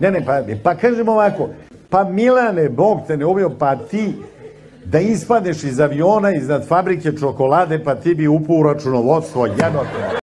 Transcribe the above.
Ne, ne, pa, pa kažem ovako, pa Milane, Bog te ne ubio, pa ti da ispadeš iz aviona iznad fabrike čokolade, pa ti bi upao u računovodstvo, jednostavno.